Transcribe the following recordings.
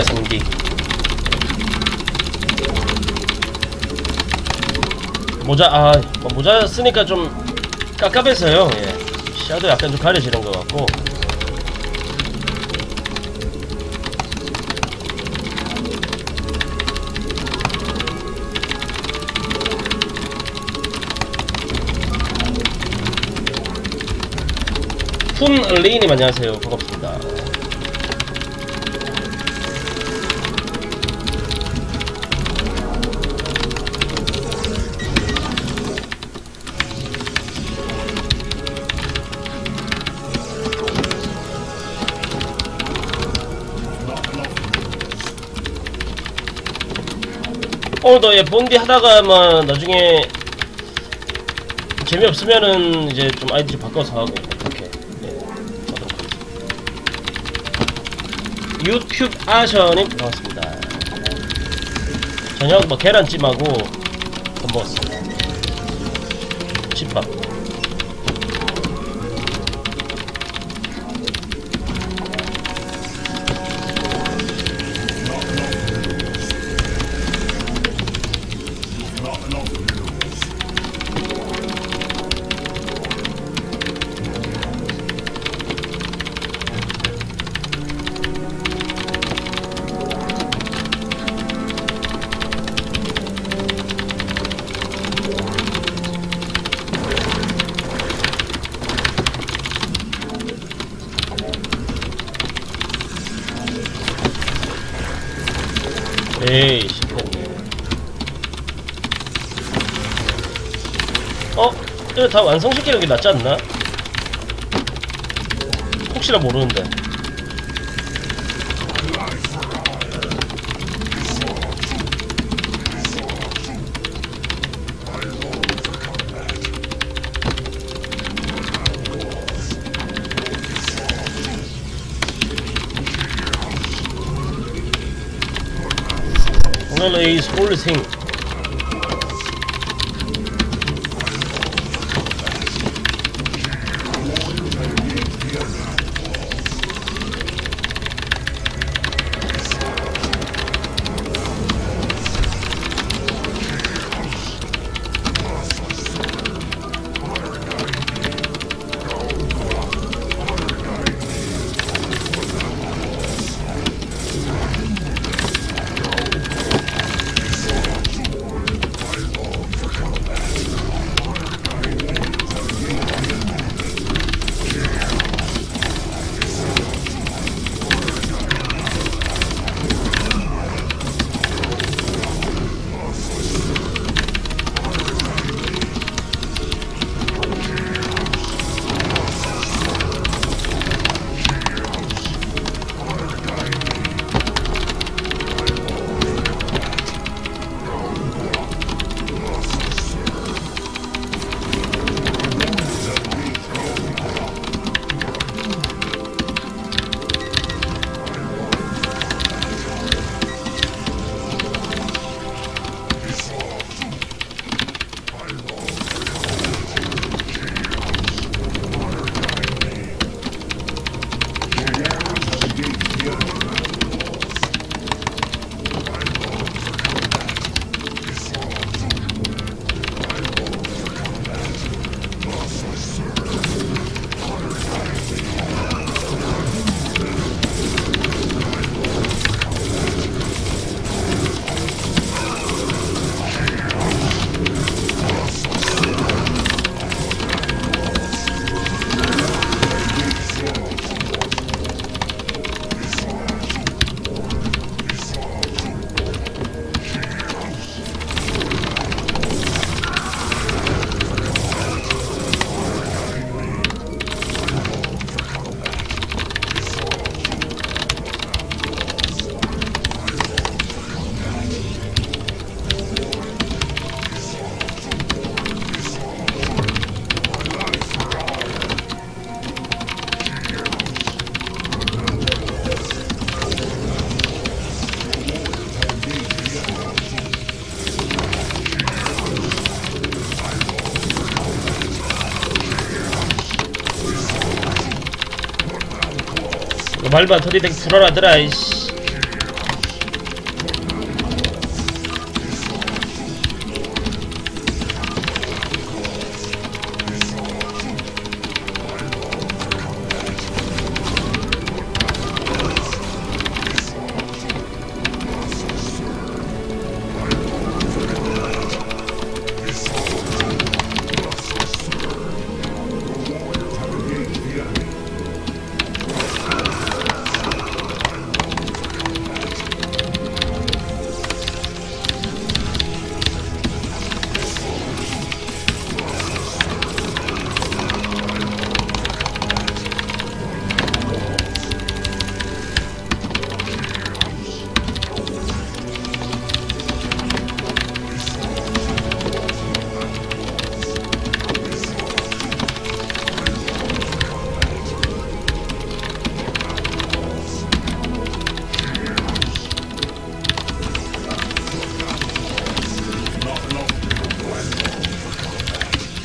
생기. 모자 아뭐 모자 쓰니까 좀 깝깝해서요. 예. 시야도 약간 좀 가려지는 것 같고. 푼리님 안녕하세요. 반갑습니다 예 본디 하다가만 나중에 재미없으면은 이제 좀 아이디 좀 바꿔서 하고 그렇게 예, 하도록 하겠습니다. 유튜브 아셔님 반갑습니다. 저녁 뭐 계란찜하고 밥 먹었습니다. 집밥. 다 완성시키는 게 낫지 않나? 혹시나 모르는데 오늘 에이스 홀생 말만 터디댕 불어라더라 이씨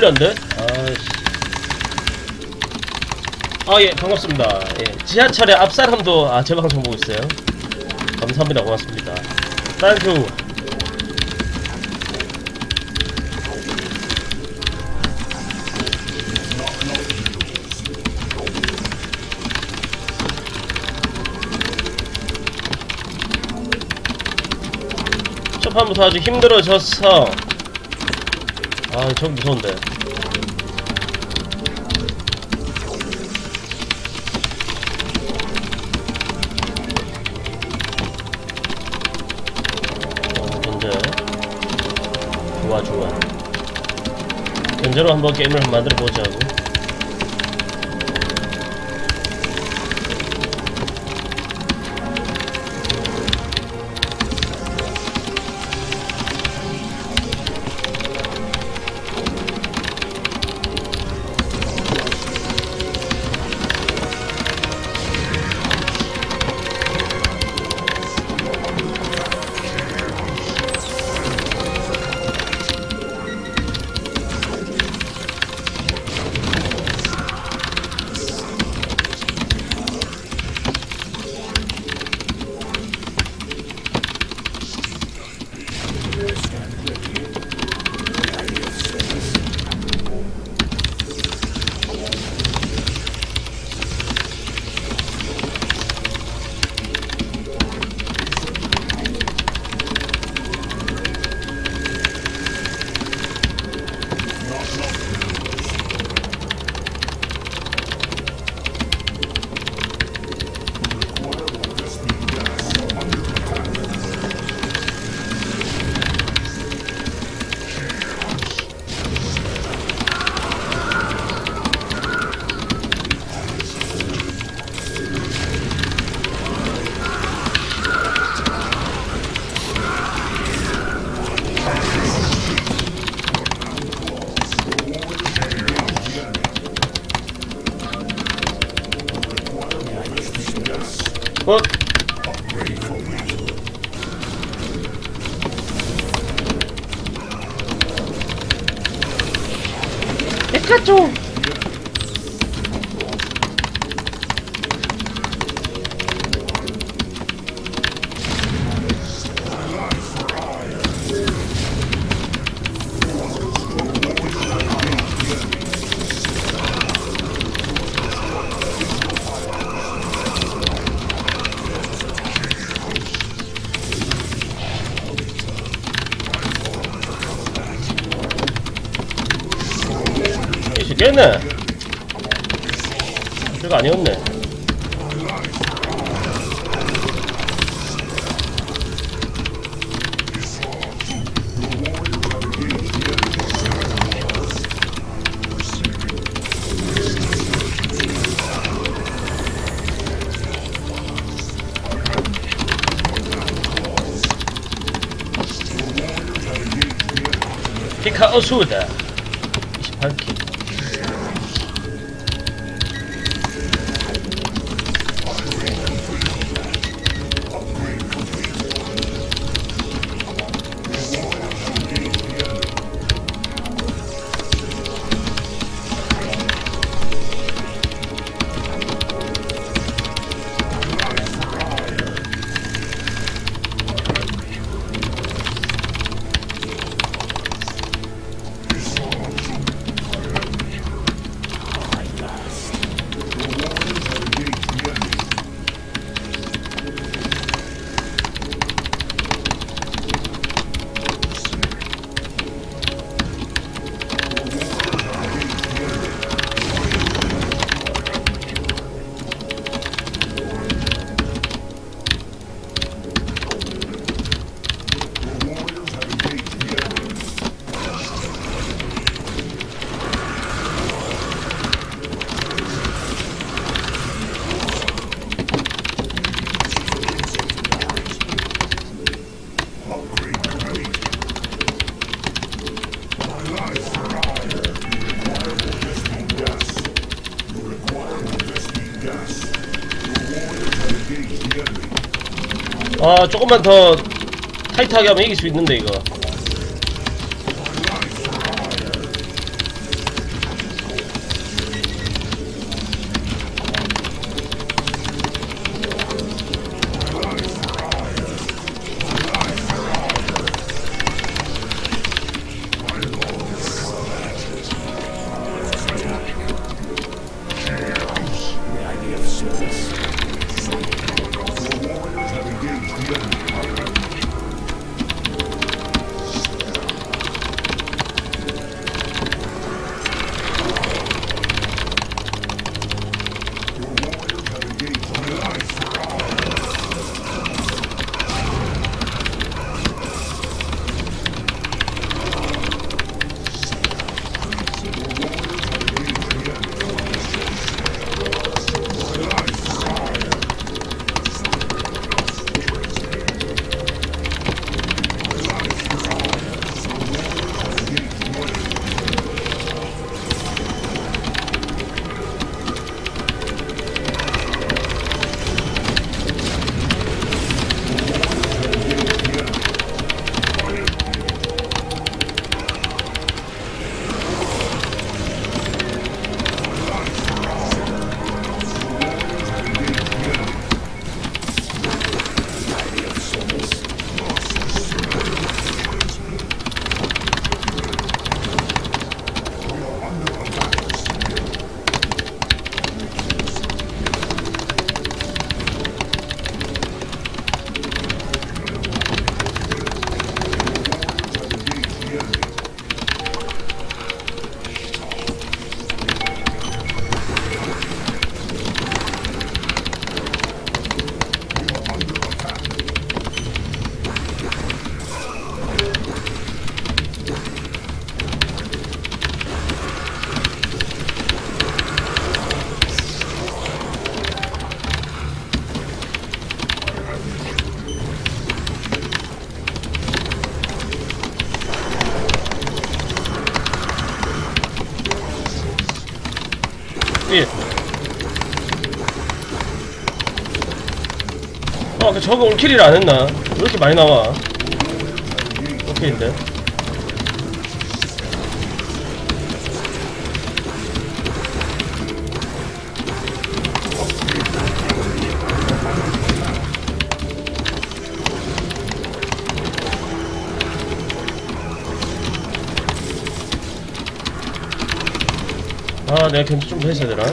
불리한데? 아이씨. 아, 예, 반갑습니다. 예, 지하철의 앞사람도, 아, 제 방송 보고 있어요. 감사합니다. 고맙습니다. Thank you. 첫 판부터 아주 힘들어졌어. 아, 저기 무서운데. 어, 현재 좋아 좋아. 현재로 한번 게임을 만들어 보자고. 어? 피카츄! 피카 어수다 조금만 더 타이트하게 하면 이길 수 있는데 이거 저거 올킬이를 안 했나? 왜 이렇게 많이 나와? 오케이인데. 아, 내가 견제 좀 했어야 되나?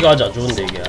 심시티가 아주 안 좋은데 이게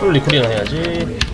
풀 리콜이나 해야지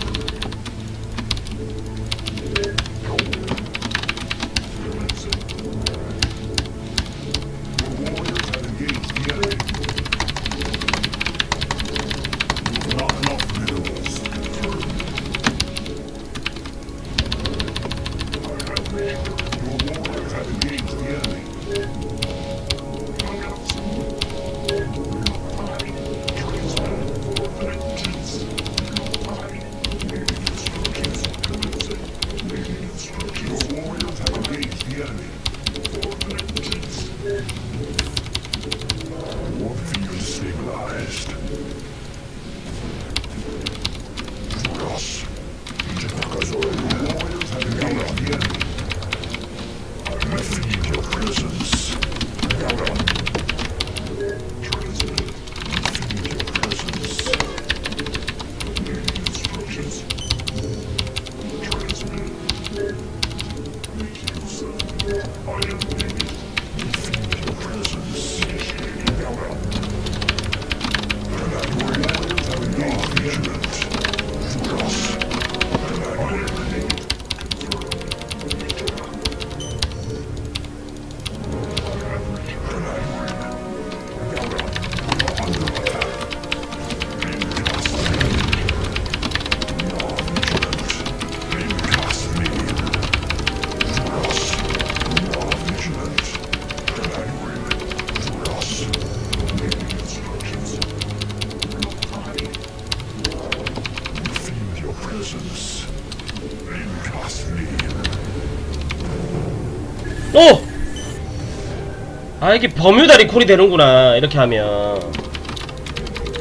아 이게 버뮤다 리콜이 되는구나 이렇게 하면.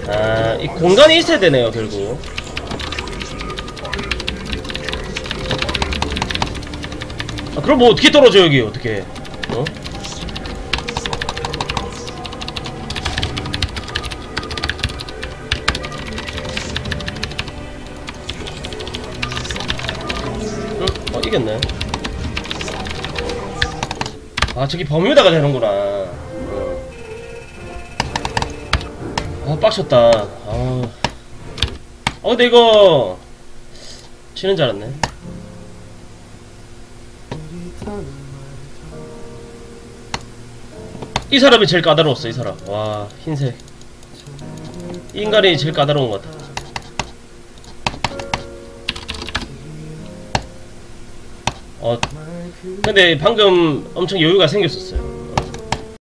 아이 공간이 있어야 되네요 결국. 아 그럼 뭐 어떻게 떨어져 여기? 어떻게 아 저기 버뮤다가 되는구나. 어. 아 빡쳤다. 아 어, 근데 이거 치는 줄 알았네. 이 사람이 제일 까다로웠어 이 사람. 와 흰색. 이 인간이 제일 까다로운 것 같아. 어 근데 방금 엄청 여유가 생겼었어요